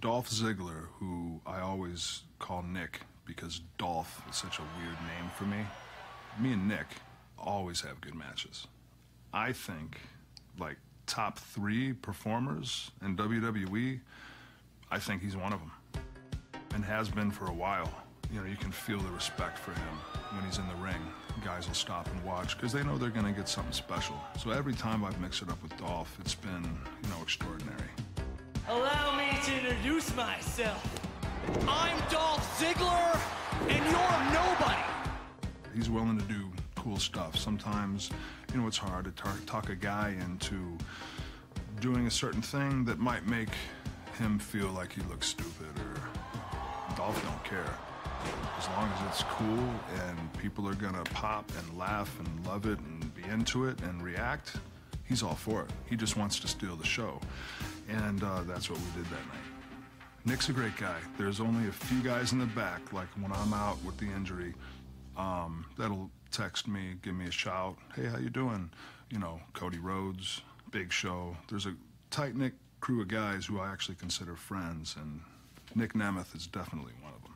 Dolph Ziggler, who I always call Nick because Dolph is such a weird name for me. Me and Nick always have good matches. I think, like, top three performers in WWE, I think he's one of them. And has been for a while. You know, you can feel the respect for him when he's in the ring. Guys will stop and watch because they know they're going to get something special. So every time I've mixed it up with Dolph, it's been, you know, extraordinary. Me introduce myself. I'm Dolph Ziggler, and you're nobody. He's willing to do cool stuff. Sometimes, you know, it's hard to talk a guy into doing a certain thing that might make him feel like he looks stupid or Dolph don't care. As long as it's cool and people are gonna pop and laugh and love it and be into it and react, he's all for it. He just wants to steal the show. And uh, that's what we did that night. Nick's a great guy. There's only a few guys in the back, like when I'm out with the injury, um, that'll text me, give me a shout. Hey, how you doing? You know, Cody Rhodes, Big Show. There's a tight knit crew of guys who I actually consider friends, and Nick Nemeth is definitely one of them.